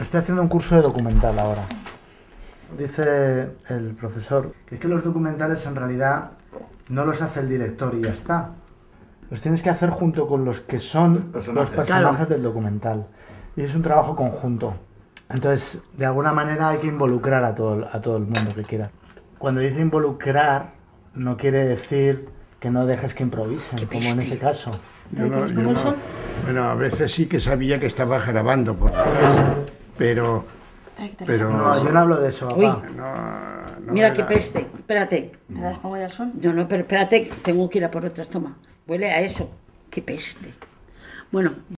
Estoy haciendo un curso de documental ahora. Dice el profesor que es que los documentales en realidad no los hace el director y ya está. Los tienes que hacer junto con los que son los personajes. personajes, Claro. del documental. Y es un trabajo conjunto. Entonces, de alguna manera hay que involucrar a todo, a todo el mundo que quiera. Cuando dice involucrar, no quiere decir que no dejes que improvisen, como en ese caso. Yo no- bueno, a veces sí que sabía que estaba grabando, por- pero, pero No, yo no hablo de eso, papá. Uy. no, no Mira era- qué peste. Espérate. ¿Te das como al sol? No, no, pero espérate. Tengo que ir a por otras. Toma. Huele a eso. Qué peste. Bueno,